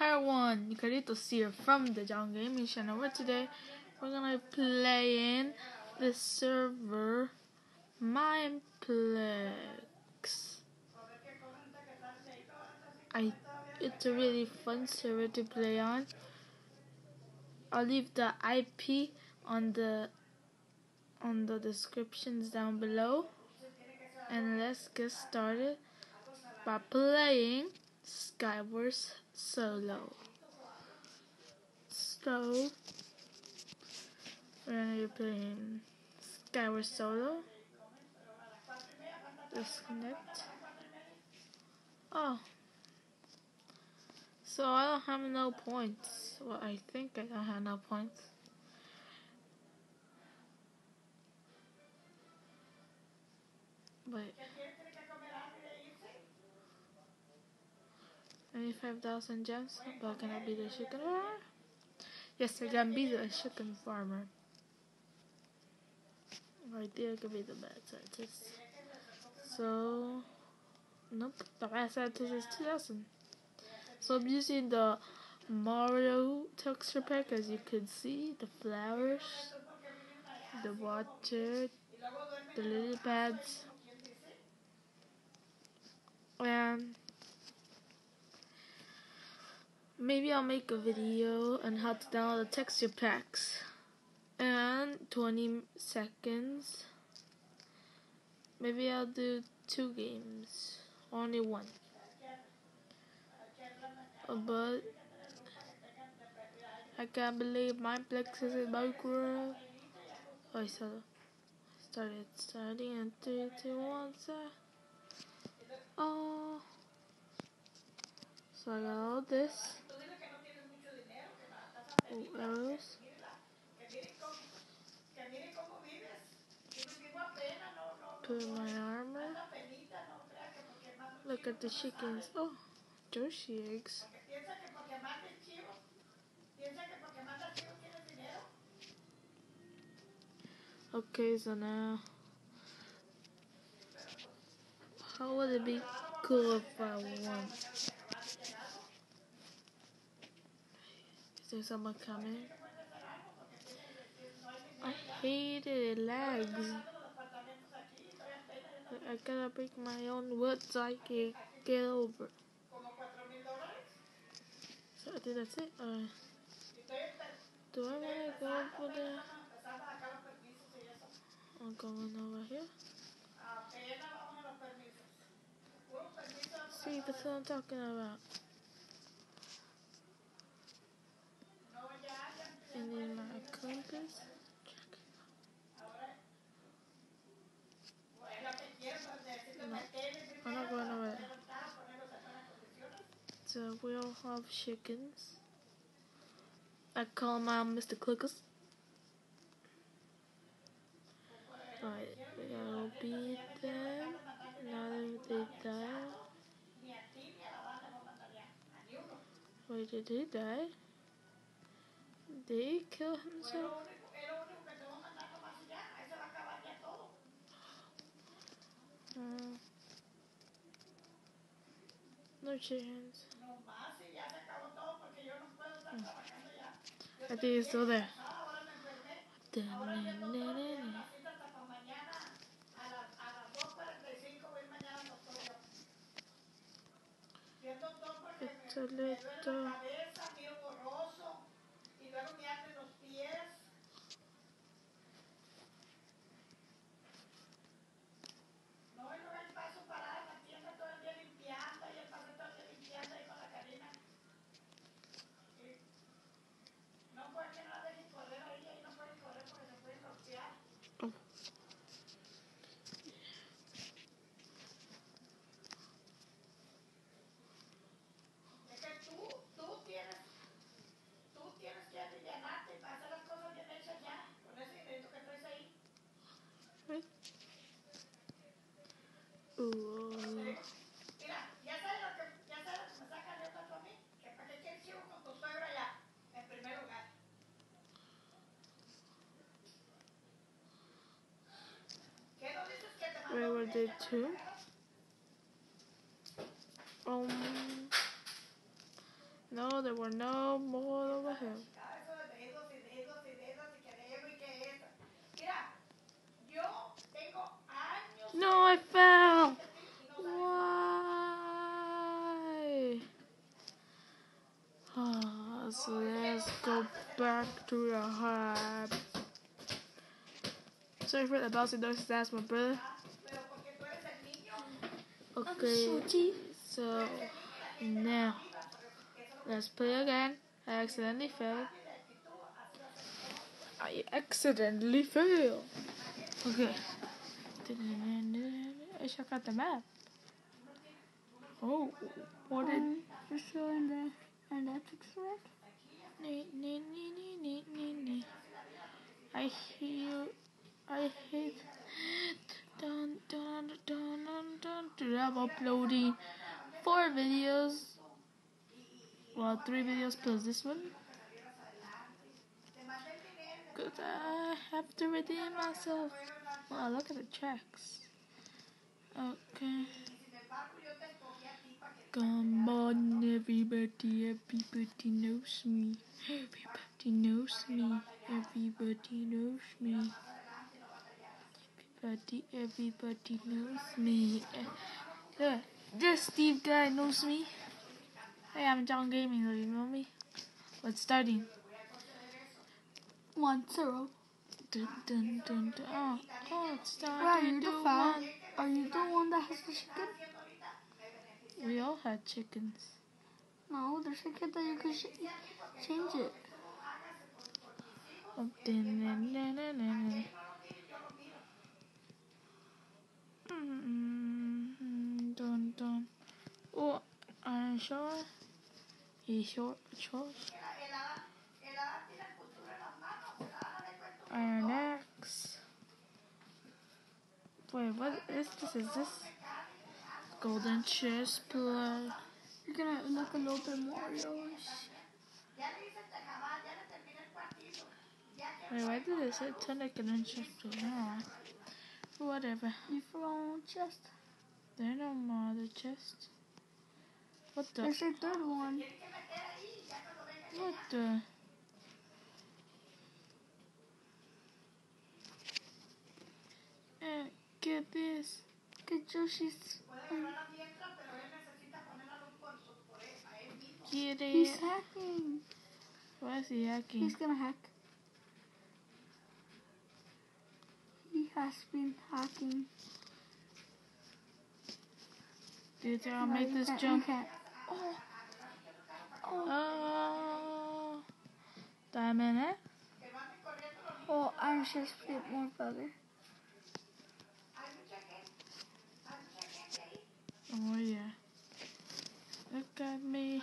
Hi everyone, you can Carlitos here from the John Gaming Channel. Where today we're gonna be playing the server Mineplex. I it's a really fun server to play on. I'll leave the IP on the on the descriptions down below. And let's get started by playing Skywars Solo. So, we're gonna be playing Skywars Solo. Disconnect. Oh. So I don't have no points. Well, I think I don't have no points. Wait. 95,000 gems, but can I be the chicken farmer? Yes, I can be the chicken farmer. Right there could be the bad scientist. So, nope, the bad scientist is 2,000. So I'm using the Mario texture pack as you can see, the flowers, the water, the lily pads, and maybe I'll make a video on how to download the texture packs. And 20 seconds. Maybe I'll do two games. Only one. Oh, but I can't believe Mineplex is in Minecraft oh I started started starting in 3 2 1 so oh. So I got all this arrows put my armor. Look at the chickens. Oh Yoshi eggs. Okay, so now, how would it be cool if I won? Is there someone coming? I hate it, it lags. I gotta break my own wood so I can get over. So I think that's it. Do I wanna go over there? I'm going over here. See, that's what I'm talking about. And then my compass. No, I'm not going over there. So we all have chickens. I call them Mr. Clickers. Alright, gotta beat them. Now they die. Wait, did he die? Did he kill himself? Uh, no chance. I think he's still there. It's a Two? Um, No, there were no more over here. No, I fell. Why? Oh, so let's go back to the hub. Sorry for the bouncy noises. That's my brother. Okay, so now let's play again. I accidentally fell. I accidentally fell. Okay. I check out the map. Oh, what did? Um, you're in the the epic nee. I hear, I hate. Dun, dun, dun, dun, dun. I'm uploading four videos. Well, three videos plus this one. Cause I have to redeem myself. Wow, look at the tracks. Okay. Come on, everybody, everybody knows me. Everybody knows me. Everybody knows me. Everybody, everybody knows me. Uh, look, this Steve guy knows me. Hey, I'm John Gaming, so you know me. What's starting? One zero. Dun, dun, dun, dun. Oh, oh, it's starting you're to the fan. one. Are you the one that has the chicken? We all had chickens. No, there's a kid that you can sh- change it. Oh, dun, dun, dun, dun, dun. Mm, dun, dun. Oh, I'm sure. He's short, short. Iron Axe. Wait, what is this? Is this golden chest plate? You're gonna look a little bit more. Wait, why did it say tonic and then chest plate? Whatever. You forgot chest. There are no more other chests. What the? There's a third one. What the? Eh, get this. Get Yoshi's. Get He's hacking. Why is he hacking? He's gonna hack. He has been hacking. You I'll No, make this can't- jump? can't. Oh. Oh. Oh. Diamond eh? Oh, Iron Chest plate more better. Oh yeah. Look at me.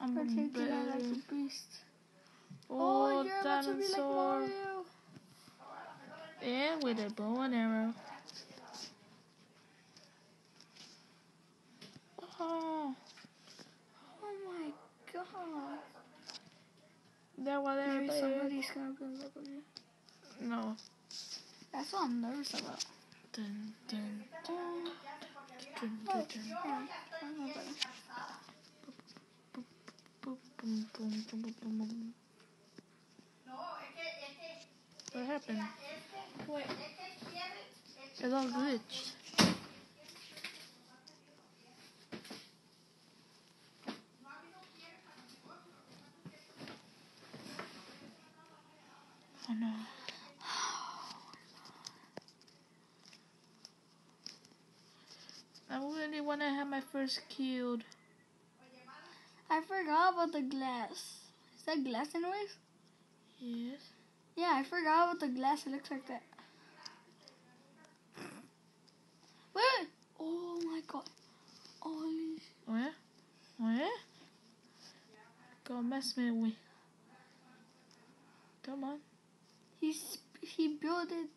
I'm a out like a beast. Oh, you're about to be like. Mario. And with a bow and arrow. Oh, Oh my god. that was Maybe somebody's gonna be in love you. No. That's what I'm nervous about. Dun, dun, dun, dun, dun, dun. yeah, I know better. Boom, boom, boom, boom, boom, boom, boom. What happened? Wait. It all glitched. Oh no. I really want to have my first killed. I forgot about the glass. Is that glass anyways? Yes. Yeah, I forgot about the glass. Looks like that. Wait! Oh my god. Holy sh- Where? Where? Go mess me with. Come on. He's he built it.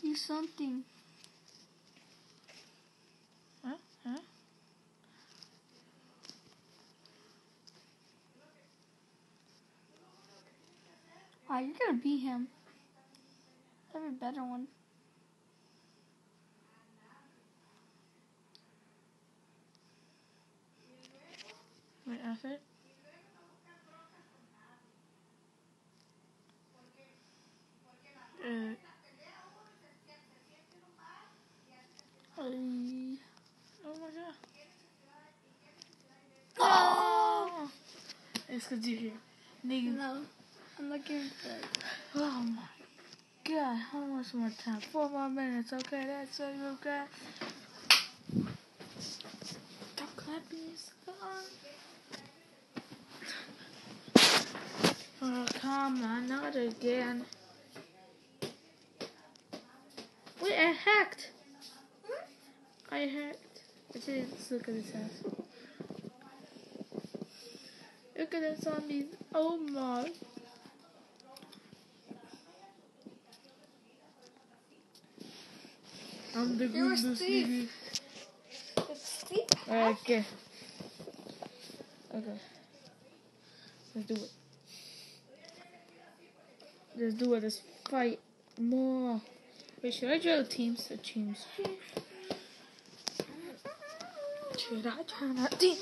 He's something. Gonna beat him. I have a better one. Wait, effort. Uh. Oh my god. Oh! It's because you're here. Nigga. No, I'm looking for it. Oh my god. How much more time? Four more minutes. Okay, that's all you got. Stop clapping. Gone. Oh, come on. Not again. Wait, I hacked. I hacked. Let's look at this house. Look at the zombies. Oh my. I'm the You're goodness Steve. Steve. Okay. Okay. Let's do it. Let's do it. Let's fight more. Wait, should I drill teams or teams? Should I try a team?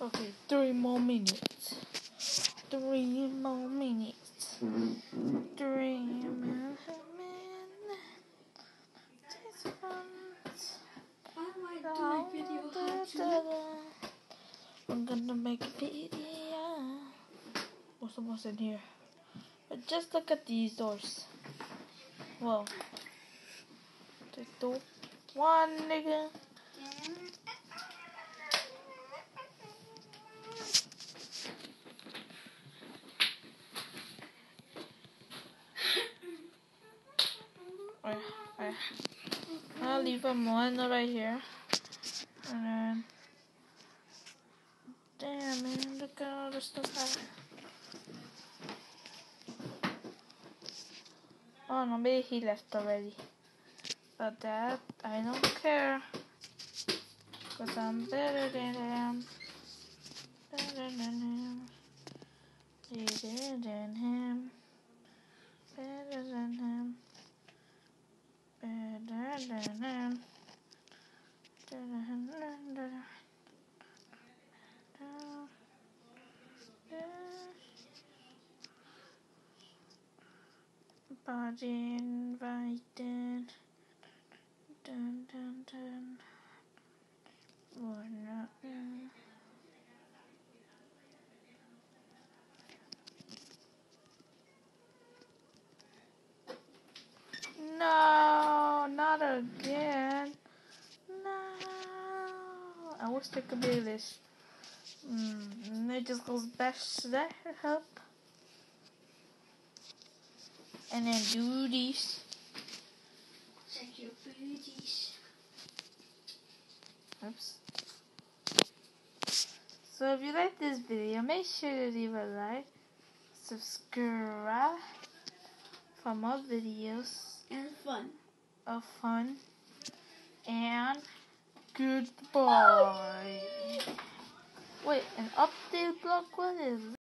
Okay, three more minutes. Three more minutes. Three more minutes. I might do a video how to I'm gonna make a video. What's what's in here? But just look at these doors. Whoa. Take the one nigga. I'll leave a one right here. And then. Damn, man, look at all the stuff I. Oh no, maybe he left already. But that, I don't care. Cause I'm better than him. better than him. Better than him. Better than him. Better than him. Better than him. Body invited. Dun dun dun. We're not. in. No, not again. No. I wish there could be this. Mm, it just goes back to that help. And then do these. Check your booties. Oops. So if you like this video, make sure to leave a like, subscribe for more videos And fun. of fun, and goodbye. Wait, an update block? What is